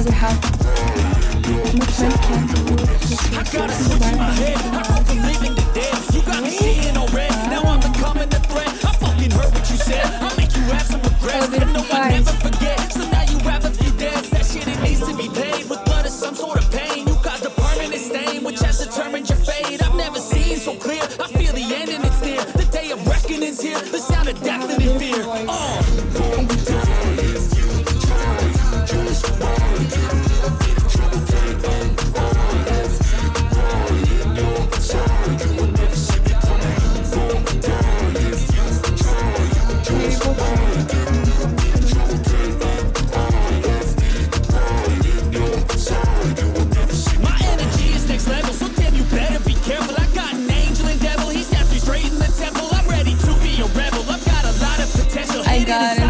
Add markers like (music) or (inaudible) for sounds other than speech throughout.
every house. My can. I gotta switch in my head. I go from living to dead. You got me seeing no red. Now I'm becoming a threat. I fucking heard what you said. I make you have some regrets. I know I never forget. So now you rather be dead. That shit it needs to be paid with blood or some sort of pain. You got the got it.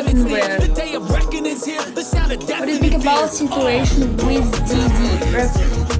everywhere. What do you think about situation with DD?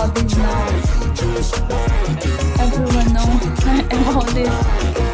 (laughs) about this now. Everyone knows about this.